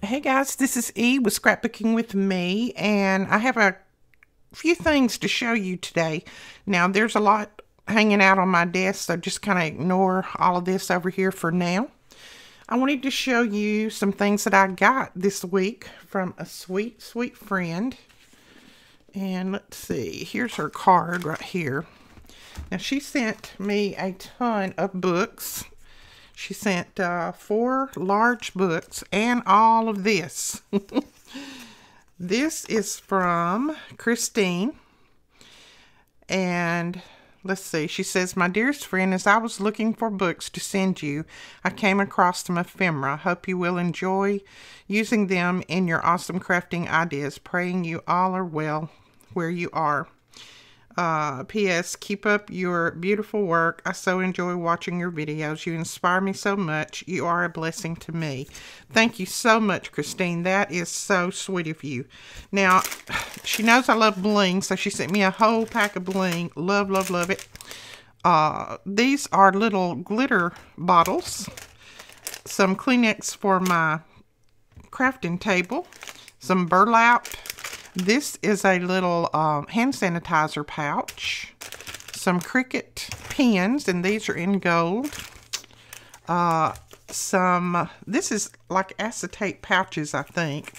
Hey guys, this is E with Scrapbooking with me, and I have a few things to show you today. Now, there's a lot hanging out on my desk, so just kind of ignore all of this over here for now. I wanted to show you some things that I got this week from a sweet, sweet friend. And let's see, here's her card right here. Now, she sent me a ton of books she sent uh, four large books and all of this. this is from Christine. And let's see, she says, My dearest friend, as I was looking for books to send you, I came across some ephemera. Hope you will enjoy using them in your awesome crafting ideas. Praying you all are well where you are. Uh, P.S. Keep up your beautiful work. I so enjoy watching your videos. You inspire me so much. You are a blessing to me. Thank you so much, Christine. That is so sweet of you. Now, she knows I love bling, so she sent me a whole pack of bling. Love, love, love it. Uh, these are little glitter bottles. Some Kleenex for my crafting table. Some burlap this is a little um, hand sanitizer pouch. Some Cricut pens, and these are in gold. Uh, some, this is like acetate pouches, I think.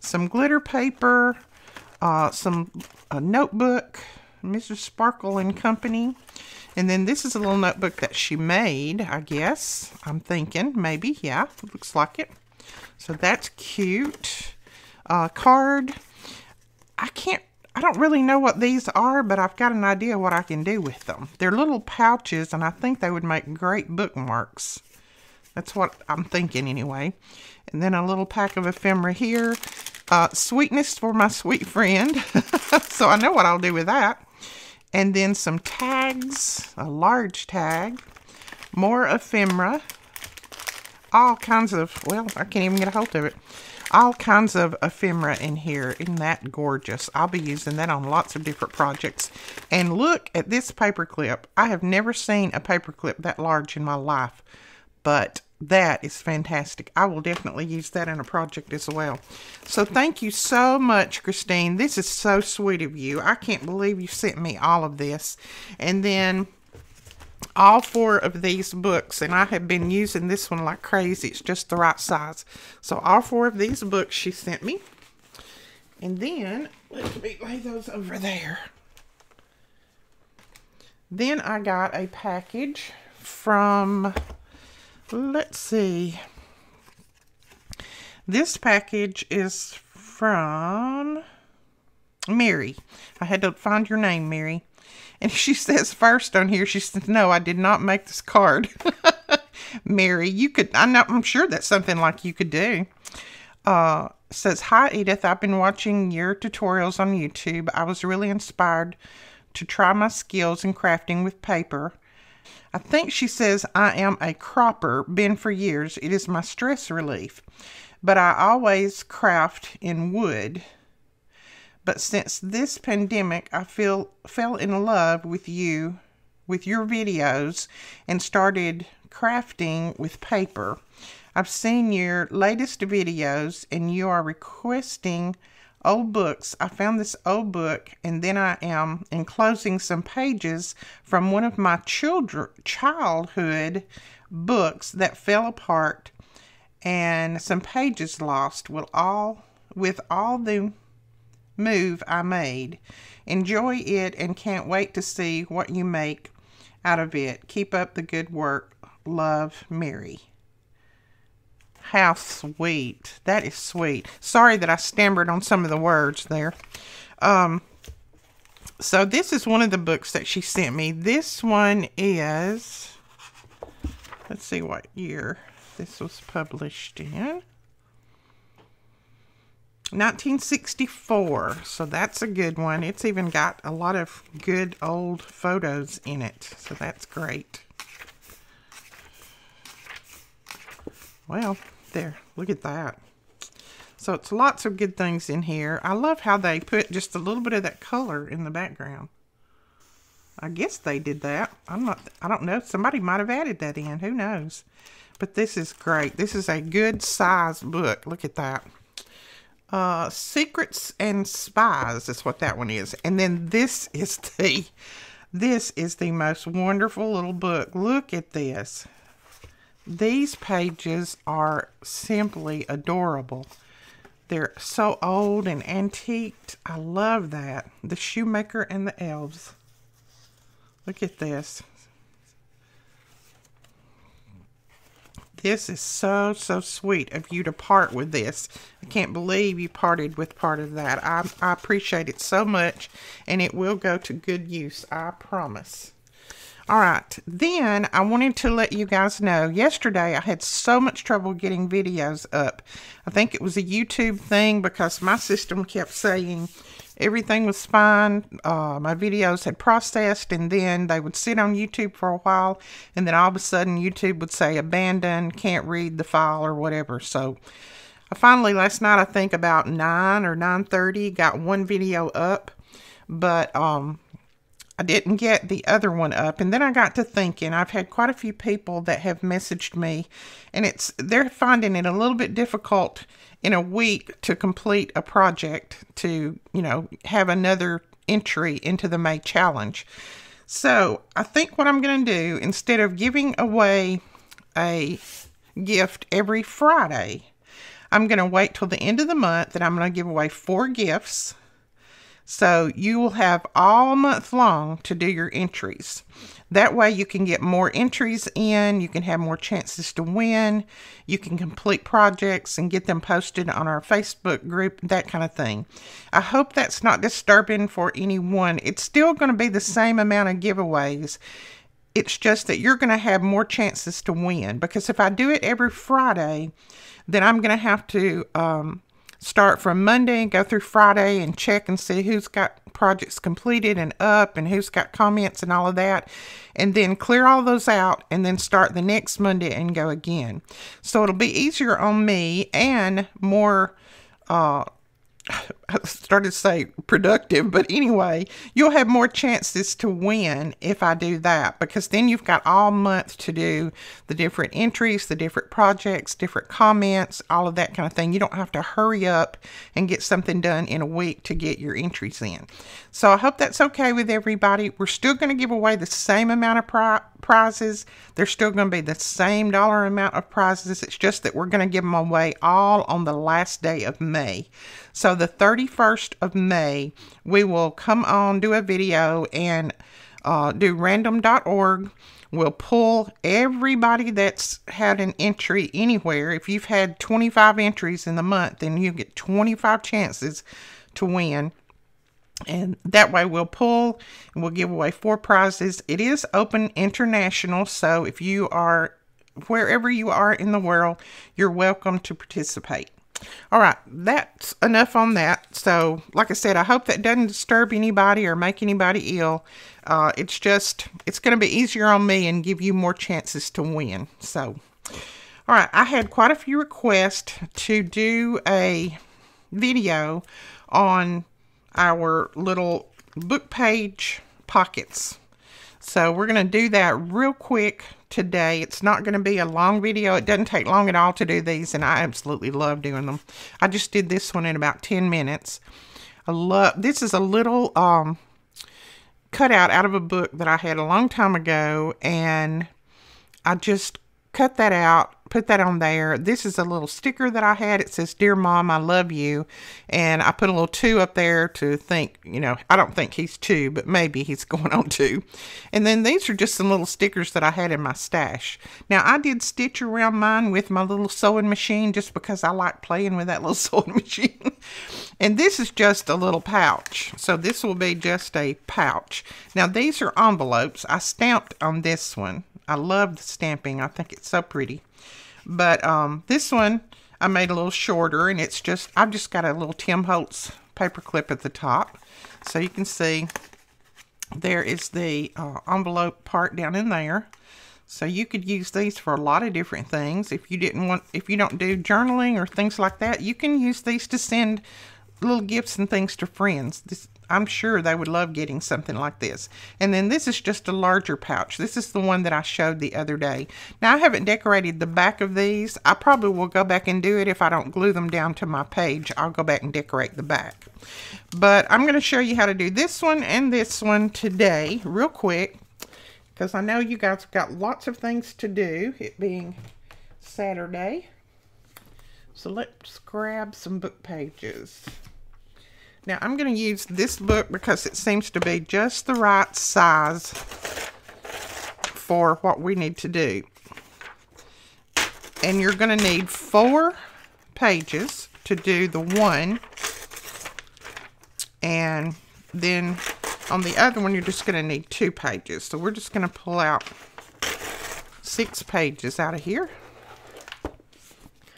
Some glitter paper, uh, some a notebook, Mrs. Sparkle and Company. And then this is a little notebook that she made, I guess. I'm thinking, maybe, yeah, looks like it. So that's cute. Uh, card, I can't, I don't really know what these are, but I've got an idea what I can do with them. They're little pouches, and I think they would make great bookmarks. That's what I'm thinking anyway. And then a little pack of ephemera here. Uh, sweetness for my sweet friend. so I know what I'll do with that. And then some tags, a large tag. More ephemera. All kinds of, well, I can't even get a hold of it all kinds of ephemera in here. Isn't that gorgeous? I'll be using that on lots of different projects. And look at this paper clip. I have never seen a paper clip that large in my life, but that is fantastic. I will definitely use that in a project as well. So thank you so much, Christine. This is so sweet of you. I can't believe you sent me all of this. And then all four of these books, and I have been using this one like crazy. It's just the right size. So all four of these books she sent me. And then, let me lay those over there. Then I got a package from, let's see. This package is from Mary. I had to find your name, Mary. And she says first on here, she says, No, I did not make this card. Mary, you could, I know, I'm sure that's something like you could do. Uh, says, Hi, Edith. I've been watching your tutorials on YouTube. I was really inspired to try my skills in crafting with paper. I think she says, I am a cropper, been for years. It is my stress relief. But I always craft in wood. But since this pandemic, I feel fell in love with you, with your videos, and started crafting with paper. I've seen your latest videos, and you are requesting old books. I found this old book, and then I am enclosing some pages from one of my children childhood books that fell apart, and some pages lost. Will all with all the move I made. Enjoy it and can't wait to see what you make out of it. Keep up the good work. Love, Mary. How sweet. That is sweet. Sorry that I stammered on some of the words there. Um, so this is one of the books that she sent me. This one is, let's see what year this was published in. 1964, so that's a good one. It's even got a lot of good old photos in it, so that's great. Well, there, look at that. So it's lots of good things in here. I love how they put just a little bit of that color in the background. I guess they did that. I'm not, I don't know. Somebody might have added that in. Who knows? But this is great. This is a good size book. Look at that. Uh, Secrets and Spies is what that one is. And then this is the this is the most wonderful little book. Look at this. These pages are simply adorable. They're so old and antiqued. I love that. The Shoemaker and the Elves. Look at this. This is so, so sweet of you to part with this. I can't believe you parted with part of that. I, I appreciate it so much, and it will go to good use, I promise. All right, then I wanted to let you guys know yesterday I had so much trouble getting videos up. I think it was a YouTube thing because my system kept saying everything was fine. Uh, my videos had processed, and then they would sit on YouTube for a while, and then all of a sudden YouTube would say abandoned, can't read the file or whatever. So I finally last night I think about nine or nine thirty got one video up, but um. I didn't get the other one up and then I got to thinking I've had quite a few people that have messaged me and it's they're finding it a little bit difficult in a week to complete a project to, you know, have another entry into the May challenge. So I think what I'm going to do, instead of giving away a gift every Friday, I'm going to wait till the end of the month and I'm going to give away four gifts. So you will have all month long to do your entries. That way you can get more entries in, you can have more chances to win, you can complete projects and get them posted on our Facebook group, that kind of thing. I hope that's not disturbing for anyone. It's still going to be the same amount of giveaways. It's just that you're going to have more chances to win because if I do it every Friday, then I'm going to have to um, start from Monday and go through Friday and check and see who's got projects completed and up and who's got comments and all of that. And then clear all those out and then start the next Monday and go again. So it'll be easier on me and more uh, I started to say productive, but anyway, you'll have more chances to win if I do that because then you've got all month to do the different entries, the different projects, different comments, all of that kind of thing. You don't have to hurry up and get something done in a week to get your entries in. So I hope that's okay with everybody. We're still going to give away the same amount of pri- prizes. They're still going to be the same dollar amount of prizes. It's just that we're going to give them away all on the last day of May. So the 31st of May, we will come on, do a video, and uh, do random.org. We'll pull everybody that's had an entry anywhere. If you've had 25 entries in the month, then you get 25 chances to win. And that way we'll pull and we'll give away four prizes. It is open international, so if you are wherever you are in the world, you're welcome to participate. All right, that's enough on that. So, like I said, I hope that doesn't disturb anybody or make anybody ill. Uh, it's just, it's going to be easier on me and give you more chances to win. So, all right, I had quite a few requests to do a video on our little book page pockets. So, we're going to do that real quick today. It's not going to be a long video. It doesn't take long at all to do these, and I absolutely love doing them. I just did this one in about 10 minutes. I love, this is a little um, cutout out of a book that I had a long time ago, and I just cut that out put that on there. This is a little sticker that I had. It says, Dear Mom, I love you. And I put a little two up there to think, you know, I don't think he's two, but maybe he's going on two. And then these are just some little stickers that I had in my stash. Now, I did stitch around mine with my little sewing machine just because I like playing with that little sewing machine. and this is just a little pouch. So this will be just a pouch. Now, these are envelopes. I stamped on this one. I love the stamping. I think it's so pretty. But um, this one I made a little shorter and it's just, I've just got a little Tim Holtz paper clip at the top. So you can see there is the uh, envelope part down in there. So you could use these for a lot of different things. If you didn't want, if you don't do journaling or things like that, you can use these to send little gifts and things to friends. This, I'm sure they would love getting something like this. And then this is just a larger pouch. This is the one that I showed the other day. Now I haven't decorated the back of these. I probably will go back and do it if I don't glue them down to my page. I'll go back and decorate the back. But I'm going to show you how to do this one and this one today real quick because I know you guys got lots of things to do, it being Saturday. So let's grab some book pages. Now I'm going to use this book because it seems to be just the right size for what we need to do. And you're going to need four pages to do the one. And then on the other one, you're just going to need two pages. So we're just going to pull out six pages out of here.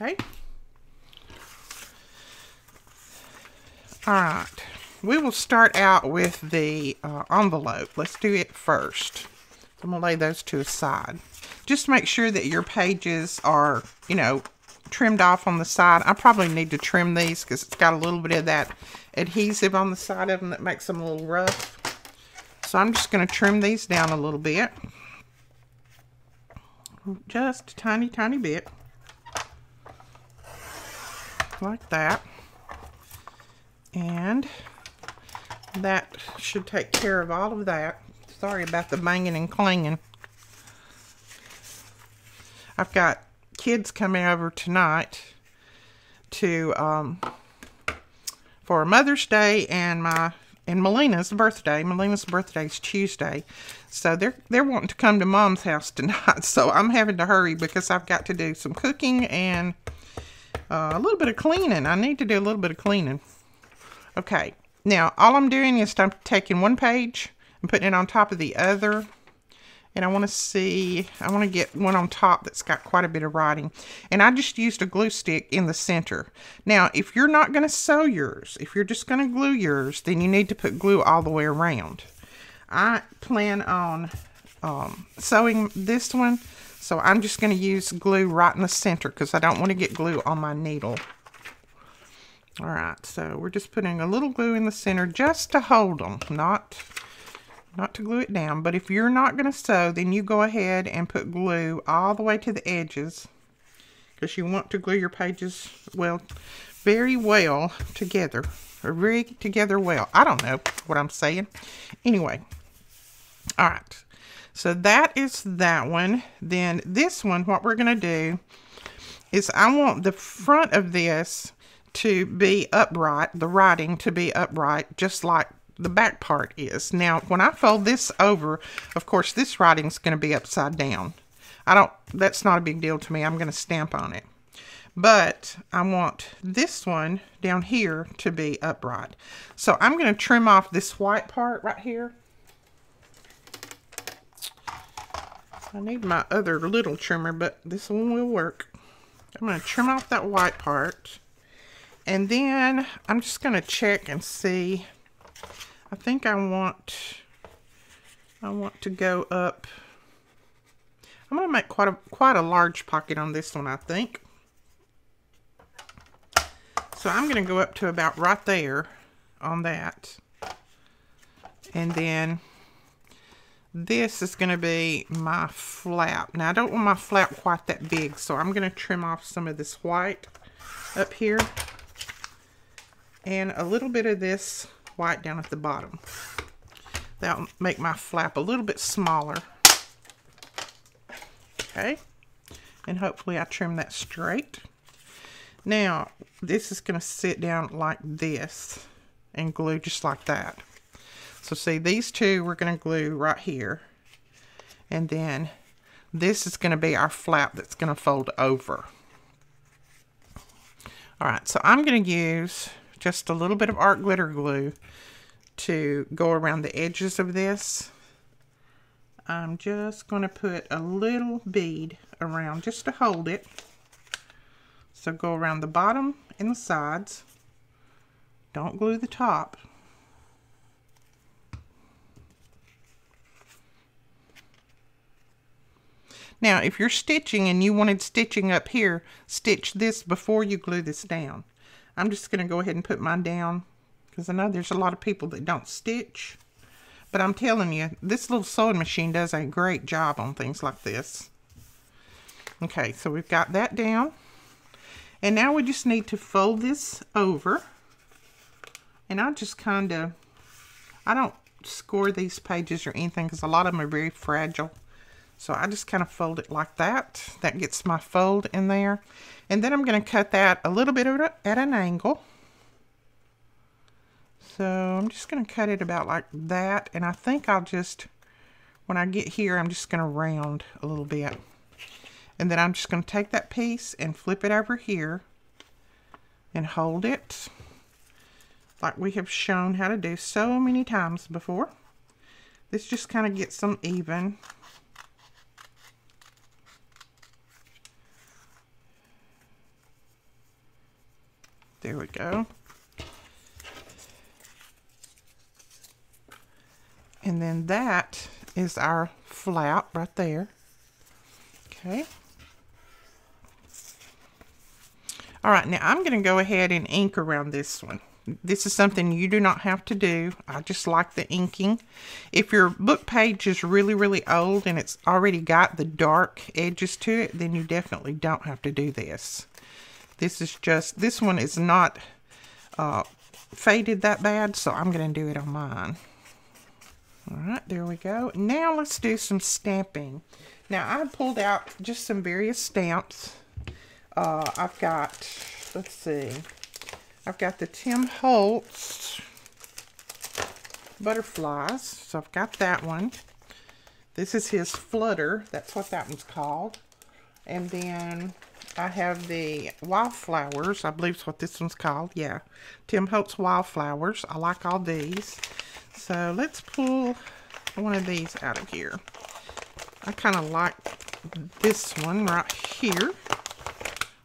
Okay. All right. We will start out with the uh, envelope. Let's do it first. I'm going to lay those to a side. Just make sure that your pages are, you know, trimmed off on the side. I probably need to trim these because it's got a little bit of that adhesive on the side of them that makes them a little rough. So I'm just going to trim these down a little bit. Just a tiny, tiny bit. Like that. And that should take care of all of that. Sorry about the banging and clanging. I've got kids coming over tonight to um, for Mother's Day and my and Melina's birthday. Melina's birthday is Tuesday. So they're they're wanting to come to mom's house tonight. So I'm having to hurry because I've got to do some cooking and uh, a little bit of cleaning. I need to do a little bit of cleaning. Okay. Now, all I'm doing is I'm taking one page and putting it on top of the other and I want to see, I want to get one on top that's got quite a bit of writing. And I just used a glue stick in the center. Now, if you're not going to sew yours, if you're just going to glue yours, then you need to put glue all the way around. I plan on um, sewing this one, so I'm just going to use glue right in the center because I don't want to get glue on my needle. All right, so we're just putting a little glue in the center just to hold them, not not to glue it down. But if you're not going to sew, then you go ahead and put glue all the way to the edges because you want to glue your pages, well, very well together. Or very together well. I don't know what I'm saying. Anyway, all right. So that is that one. Then this one, what we're going to do is I want the front of this to be upright, the writing to be upright, just like the back part is. Now, when I fold this over, of course, this writing's going to be upside down. I don't, that's not a big deal to me. I'm going to stamp on it. But I want this one down here to be upright. So I'm going to trim off this white part right here. I need my other little trimmer, but this one will work. I'm going to trim off that white part. And then I'm just going to check and see I think I want, I want to go up. I'm going to make quite a, quite a large pocket on this one, I think. So I'm going to go up to about right there on that. And then this is going to be my flap. Now, I don't want my flap quite that big, so I'm going to trim off some of this white up here. And a little bit of this white down at the bottom. That'll make my flap a little bit smaller. Okay. And hopefully I trim that straight. Now, this is going to sit down like this and glue just like that. So see, these two we're going to glue right here. And then this is going to be our flap that's going to fold over. All right, so I'm going to use just a little bit of art glitter glue to go around the edges of this. I'm just going to put a little bead around just to hold it. So go around the bottom and the sides. Don't glue the top. Now, if you're stitching and you wanted stitching up here, stitch this before you glue this down. I'm just going to go ahead and put mine down Because I know there's a lot of people that don't stitch. But I'm telling you, this little sewing machine does a great job on things like this. Okay, so we've got that down. And now we just need to fold this over. And I just kind of, I don't score these pages or anything because a lot of them are very fragile. So I just kind of fold it like that. That gets my fold in there. And then I'm going to cut that a little bit at an angle. So I'm just going to cut it about like that. And I think I'll just, when I get here, I'm just going to round a little bit. And then I'm just going to take that piece and flip it over here and hold it like we have shown how to do so many times before. This just kind of gets them even. There we go. And then that is our flap right there. Okay. All right, now I'm going to go ahead and ink around this one. This is something you do not have to do. I just like the inking. If your book page is really, really old and it's already got the dark edges to it, then you definitely don't have to do this. This is just, this one is not uh, faded that bad, so I'm going to do it on mine. All right, there we go. Now let's do some stamping. Now I pulled out just some various stamps uh, I've got, let's see, I've got the Tim Holtz butterflies. So I've got that one. This is his Flutter. That's what that one's called. And then I have the Wildflowers. I believe is what this one's called. Yeah. Tim Holtz Wildflowers. I like all these. So let's pull one of these out of here. I kind of like this one right here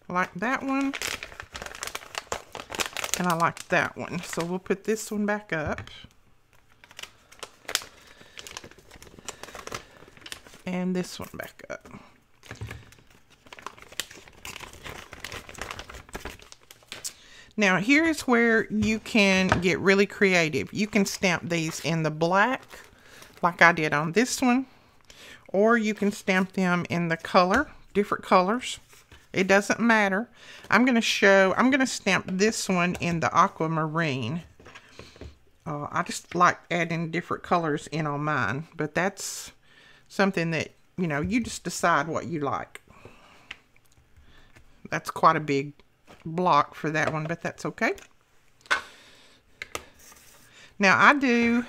I like that one. And I like that one. So we'll put this one back up. And this one back up. Now here's where you can get really creative. You can stamp these in the black like I did on this one. Or you can stamp them in the color, different colors. It doesn't matter. I'm going to show, I'm going to stamp this one in the aquamarine. Uh, I just like adding different colors in on mine, but that's something that, you know, you just decide what you like. That's quite a big block for that one, but that's okay. Now I do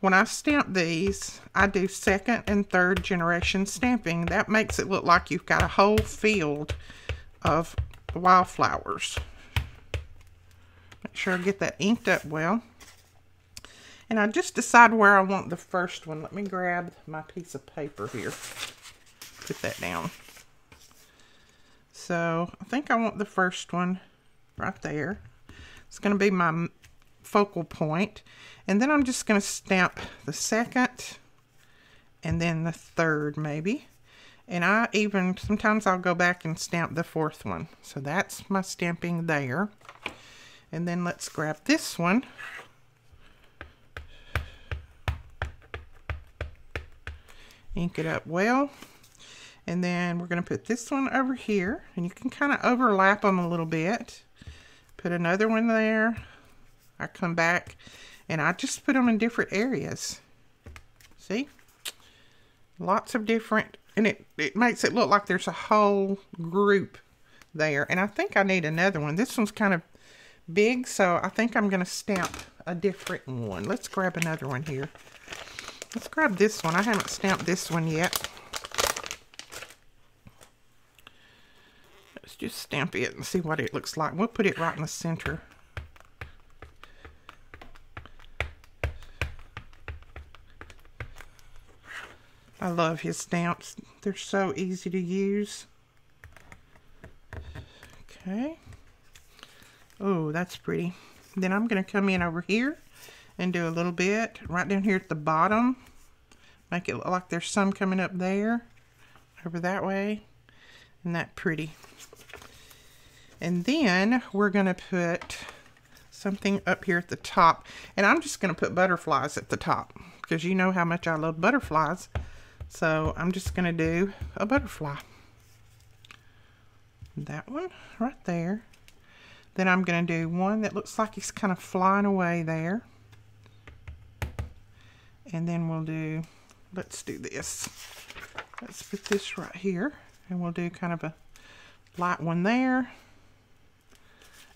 when I stamp these, I do second and third generation stamping. That makes it look like you've got a whole field of wildflowers. Make sure I get that inked up well. And I just decide where I want the first one. Let me grab my piece of paper here. Put that down. So I think I want the first one right there. It's going to be my focal point. And then I'm just going to stamp the second and then the third maybe. And I even, sometimes I'll go back and stamp the fourth one. So that's my stamping there. And then let's grab this one. Ink it up well. And then we're going to put this one over here. And you can kind of overlap them a little bit. Put another one there. I come back and I just put them in different areas. See? Lots of different, and it, it makes it look like there's a whole group there. And I think I need another one. This one's kind of big, so I think I'm going to stamp a different one. Let's grab another one here. Let's grab this one. I haven't stamped this one yet. Just stamp it and see what it looks like. We'll put it right in the center. I love his stamps. They're so easy to use. Okay. Oh, that's pretty. Then I'm going to come in over here and do a little bit right down here at the bottom. Make it look like there's some coming up there. Over that way. Isn't that pretty? And then we're going to put something up here at the top. And I'm just going to put butterflies at the top because you know how much I love butterflies. So I'm just going to do a butterfly. That one right there. Then I'm going to do one that looks like he's kind of flying away there. And then we'll do, let's do this. Let's put this right here. And we'll do kind of a light one there.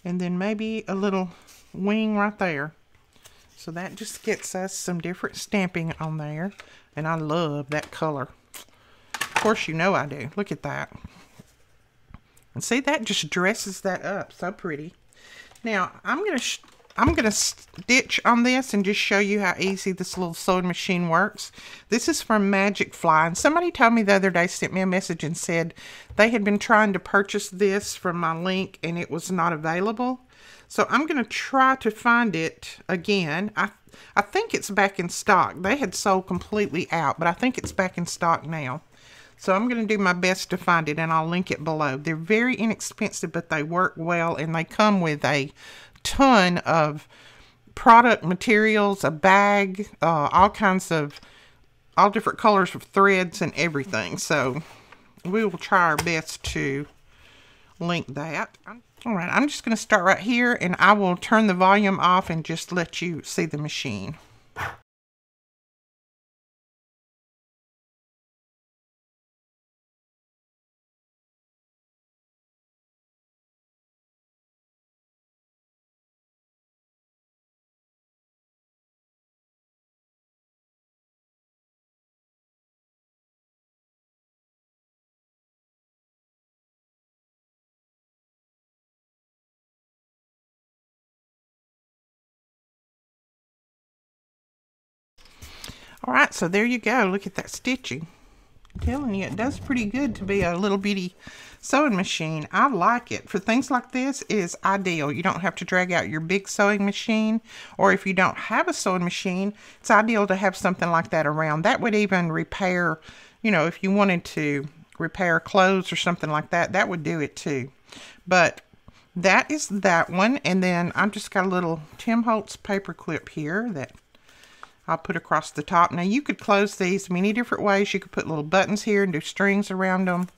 And then maybe a little wing right there. So that just gets us some different stamping on there. And I love that color. Of course you know I do. Look at that. And see, that just dresses that up so pretty. Now, I'm going to I'm going to stitch on this and just show you how easy this little sewing machine works. This is from Magic Fly. And somebody told me the other day, sent me a message and said they had been trying to purchase this from my link and it was not available. So I'm going to try to find it again. I, I think it's back in stock. They had sold completely out, but I think it's back in stock now. So I'm going to do my best to find it and I'll link it below. They're very inexpensive, but they work well and they come with a ton of product materials, a bag, uh, all kinds of, all different colors of threads and everything. So we will try our best to link that. All right, I'm just going to start right here and I will turn the volume off and just let you see the machine. All right, so there you go. Look at that stitching. I'm telling you, it does pretty good to be a little bitty sewing machine. I like it. For things like this, is ideal. You don't have to drag out your big sewing machine. Or if you don't have a sewing machine, it's ideal to have something like that around. That would even repair, you know, if you wanted to repair clothes or something like that, that would do it too. But that is that one. And then I've just got a little Tim Holtz paper clip here that I'll put across the top. Now you could close these many different ways. You could put little buttons here and do strings around them.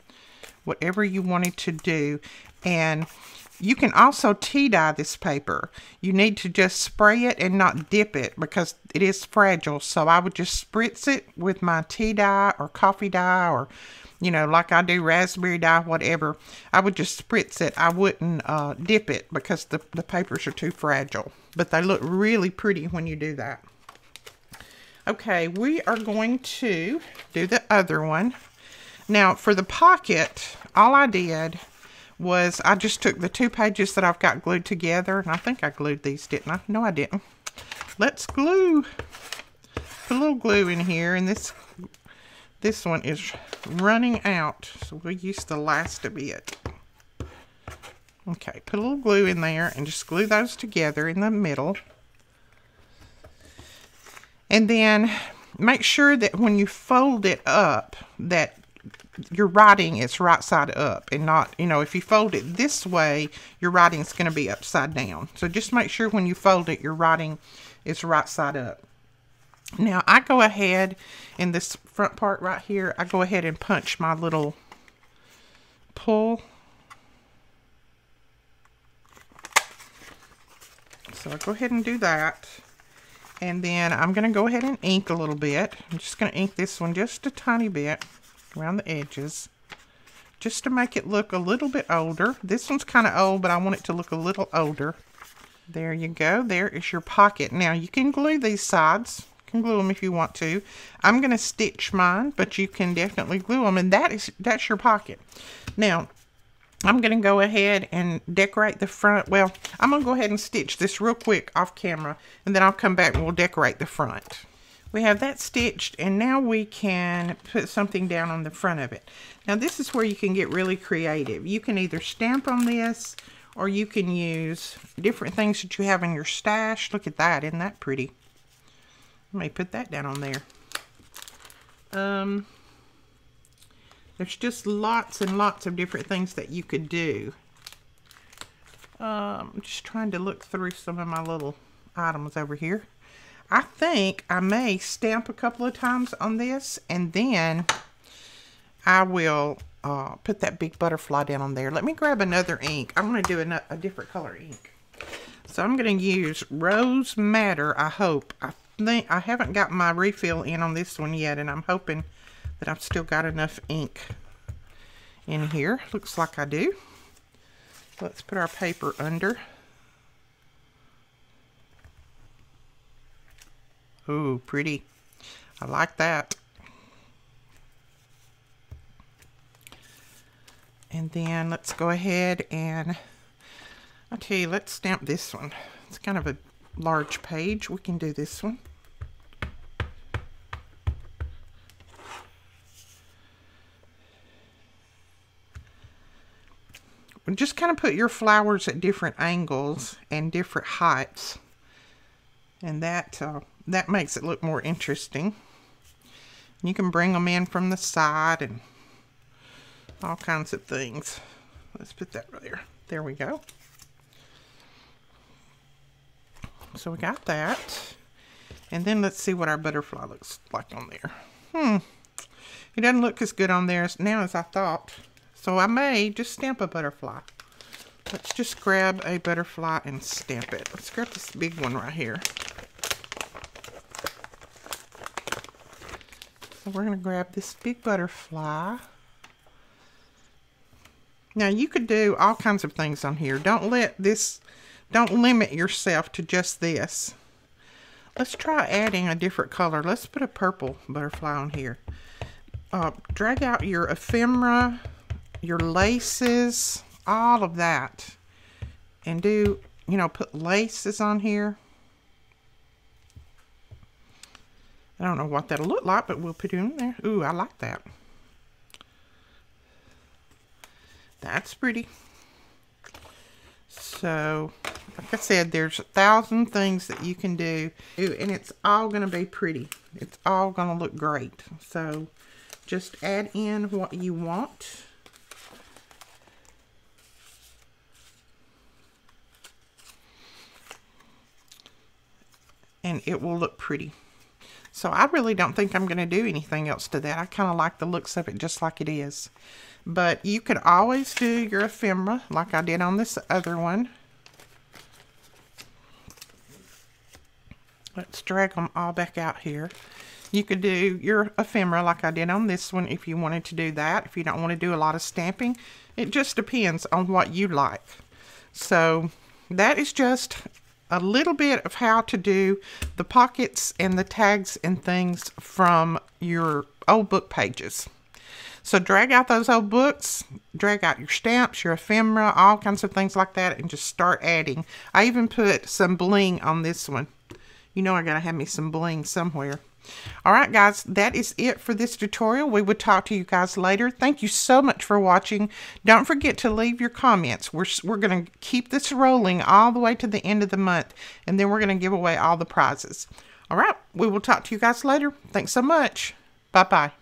Whatever you wanted to do. And you can also tea dye this paper. You need to just spray it and not dip it because it is fragile. So I would just spritz it with my tea dye or coffee dye or, you know, like I do raspberry dye, whatever. I would just spritz it. I wouldn't uh, dip it because the, the papers are too fragile. But they look really pretty when you do that. Okay, we are going to do the other one. Now, for the pocket, all I did was I just took the two pages that I've got glued together, and I think I glued these, didn't I? No, I didn't. Let's glue. Put a little glue in here, and this this one is running out, so we'll use the last a bit. Okay, put a little glue in there and just glue those together in the middle. And then make sure that when you fold it up, that your writing is right side up and not, you know, if you fold it this way, your writing is going to be upside down. So just make sure when you fold it, your writing is right side up. Now, I go ahead in this front part right here, I go ahead and punch my little pull. So I go ahead and do that. And then I'm going to go ahead and ink a little bit. I'm just going to ink this one just a tiny bit around the edges. Just to make it look a little bit older. This one's kind of old, but I want it to look a little older. There you go. There is your pocket. Now, you can glue these sides. You can glue them if you want to. I'm going to stitch mine, but you can definitely glue them. And that is that's your pocket. Now, I'm going to go ahead and decorate the front. Well, I'm going to go ahead and stitch this real quick off camera, and then I'll come back and we'll decorate the front. We have that stitched, and now we can put something down on the front of it. Now, this is where you can get really creative. You can either stamp on this, or you can use different things that you have in your stash. Look at that. Isn't that pretty? Let me put that down on there. Um, there's just lots and lots of different things that you could do. Um, I'm just trying to look through some of my little items over here. I think I may stamp a couple of times on this and then I will uh, put that big butterfly down on there. Let me grab another ink. I'm going to do a, a different color ink. So I'm going to use Rose Madder, I hope. I think I haven't got my refill in on this one yet, and I'm hoping that I've still got enough ink in here. Looks like I do. Let's put our paper under. Ooh, pretty. I like that. And then let's go ahead and, you, let's stamp this one. It's kind of a large page. We can do this one. Just kind of put your flowers at different angles and different heights. And that, uh, that makes it look more interesting. You can bring them in from the side and all kinds of things. Let's put that right there. There we go. So we got that. And then let's see what our butterfly looks like on there. Hmm. It doesn't look as good on there as now as I thought. So I may just stamp a butterfly. Let's just grab a butterfly and stamp it. Let's grab this big one right here. So we're going to grab this big butterfly. Now you could do all kinds of things on here. Don't let this, don't limit yourself to just this. Let's try adding a different color. Let's put a purple butterfly on here. Uh, drag out your ephemera, your laces, all of that. And do, you know, put laces on here. I don't know what that'll look like, but we'll put it in there. Ooh, I like that. That's pretty. So, like I said, there's a thousand things that you can do, and it's all going to be pretty. It's all going to look great. So, just add in what you want. And it will look pretty. So I really don't think I'm going to do anything else to that. I kind of like the looks of it just like it is. But you could always do your ephemera like I did on this other one. Let's drag them all back out here. You could do your ephemera like I did on this one if you wanted to do that. If you don't want to do a lot of stamping, it just depends on what you like. So that is just a little bit of how to do the pockets and the tags and things from your old book pages. So drag out those old books, drag out your stamps, your ephemera, all kinds of things like that, and just start adding. I even put some bling on this one. You know I gotta have me some bling somewhere. All right, guys, that is it for this tutorial. We will talk to you guys later. Thank you so much for watching. Don't forget to leave your comments. We're, we're going to keep this rolling all the way to the end of the month, and then we're going to give away all the prizes. All right, we will talk to you guys later. Thanks so much. Bye-bye.